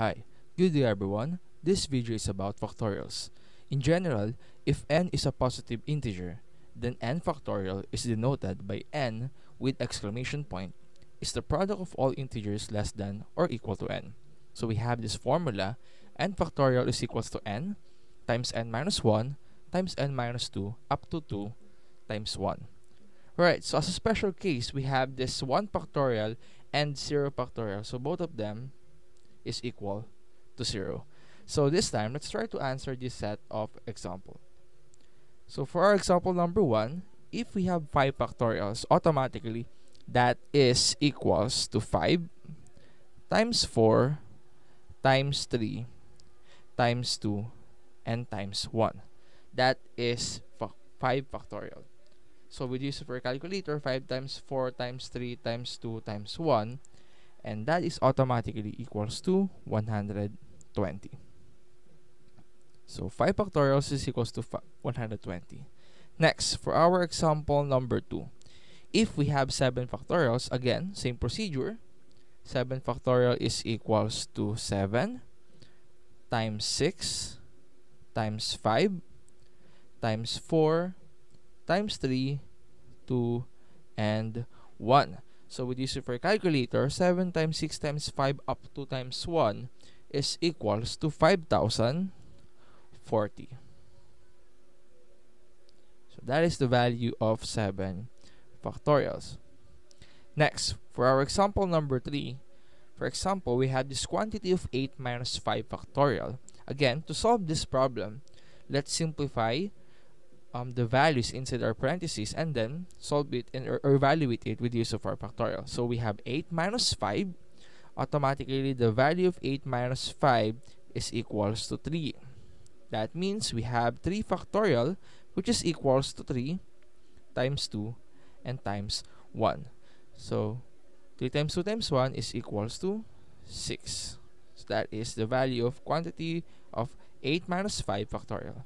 Hi, good day everyone. This video is about factorials. In general, if n is a positive integer, then n factorial is denoted by n with exclamation point is the product of all integers less than or equal to n. So we have this formula, n factorial is equals to n times n minus 1 times n minus 2 up to 2 times 1. Alright, so as a special case, we have this 1 factorial and 0 factorial. So both of them is equal to 0. So this time, let's try to answer this set of example. So for our example number 1, if we have 5 factorials, automatically that is equals to 5 times 4 times 3 times 2 and times 1. That is 5 factorial. So we use for a calculator, 5 times 4 times 3 times 2 times 1 and that is automatically equals to 120. So 5 factorials is equals to 120. Next, for our example number 2, if we have 7 factorials, again, same procedure, 7 factorial is equals to 7 times 6 times 5 times 4 times 3, 2, and 1. So with this for calculator, 7 times 6 times 5 up to times 1 is equals to 5,040. So that is the value of 7 factorials. Next, for our example number 3, for example, we have this quantity of 8 minus 5 factorial. Again, to solve this problem, let's simplify um, the values inside our parentheses and then solve it and or, evaluate it with the use of our factorial. So we have 8 minus 5. Automatically, the value of 8 minus 5 is equals to 3. That means we have 3 factorial which is equals to 3 times 2 and times 1. So 3 times 2 times 1 is equals to 6. So that is the value of quantity of 8 minus 5 factorial.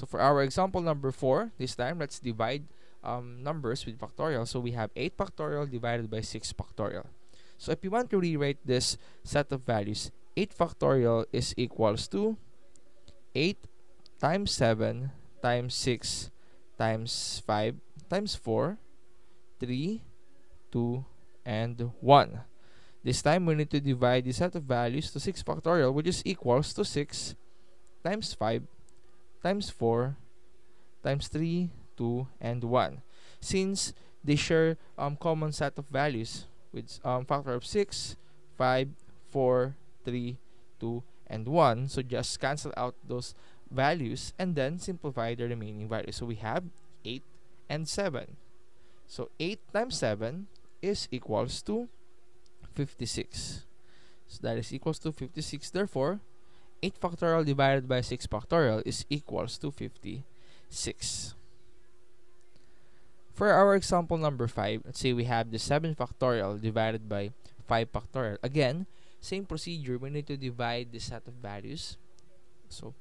So for our example number 4, this time let's divide um, numbers with factorial. So we have 8 factorial divided by 6 factorial. So if you want to rewrite this set of values, 8 factorial is equals to 8 times 7 times 6 times 5 times 4, 3, 2, and 1. This time, we need to divide the set of values to 6 factorial, which is equals to 6 times 5 times 4 times 3, 2, and 1. Since they share um, common set of values with um, factor of 6, 5, 4, 3, 2, and 1. So just cancel out those values and then simplify the remaining values. So we have 8 and 7. So 8 times 7 is equals to 56. So that is equals to 56. Therefore, 8 factorial divided by 6 factorial is equals to 56. For our example number 5, let's say we have the 7 factorial divided by 5 factorial. Again, same procedure, we need to divide the set of values. So,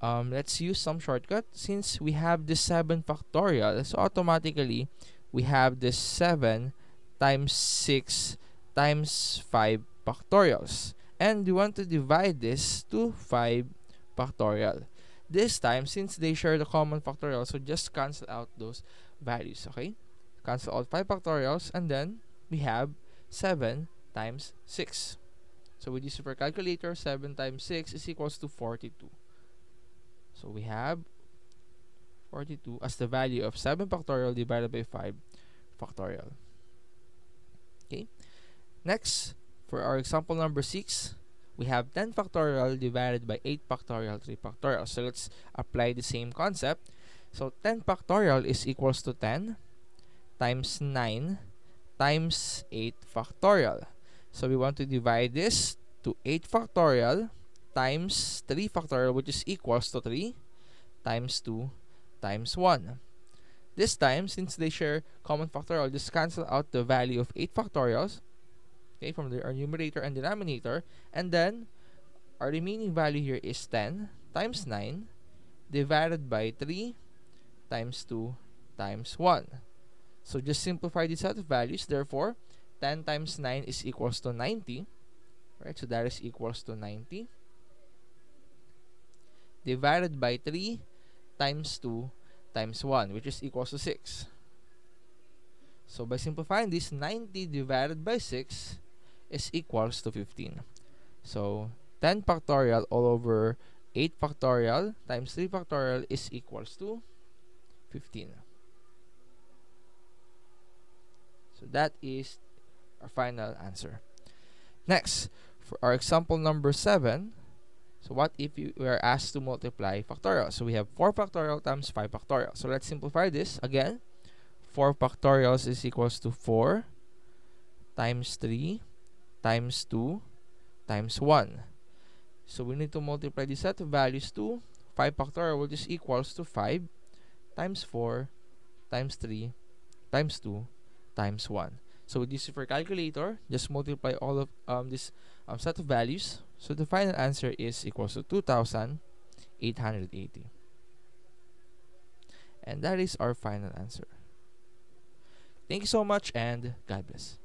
um, let's use some shortcut. Since we have the 7 factorial, so automatically, we have the 7 times 6 times 5 factorials and we want to divide this to 5 factorial. This time, since they share the common factorial, so just cancel out those values, okay? Cancel out 5 factorials, and then we have 7 times 6. So with this super calculator, 7 times 6 is equals to 42. So we have 42 as the value of 7 factorial divided by 5 factorial. Okay. Next, for our example number 6, we have 10 factorial divided by 8 factorial 3 factorial. So let's apply the same concept. So 10 factorial is equals to 10 times 9 times 8 factorial. So we want to divide this to 8 factorial times 3 factorial which is equals to 3 times 2 times 1. This time, since they share common factorial, just cancel out the value of 8 factorials okay, from the, our numerator and denominator. And then, our remaining value here is 10 times 9 divided by 3 times 2 times 1. So, just simplify this set of values. Therefore, 10 times 9 is equals to 90. Right, so that is equals to 90 divided by 3 times 2 times 1 which is equals to 6. So by simplifying this 90 divided by 6 is equals to 15. So 10 factorial all over 8 factorial times 3 factorial is equals to 15. So that is our final answer. Next, for our example number 7, so what if we are asked to multiply factorial? So we have 4 factorial times 5 factorial. So let's simplify this. Again, 4 factorials is equals to 4 times 3 times 2 times 1. So we need to multiply the set of values to 5 factorial which is equals to 5 times 4 times 3 times 2 times 1. So with this for calculator, just multiply all of um, this um, set of values. So the final answer is equals to 2,880. And that is our final answer. Thank you so much and God bless.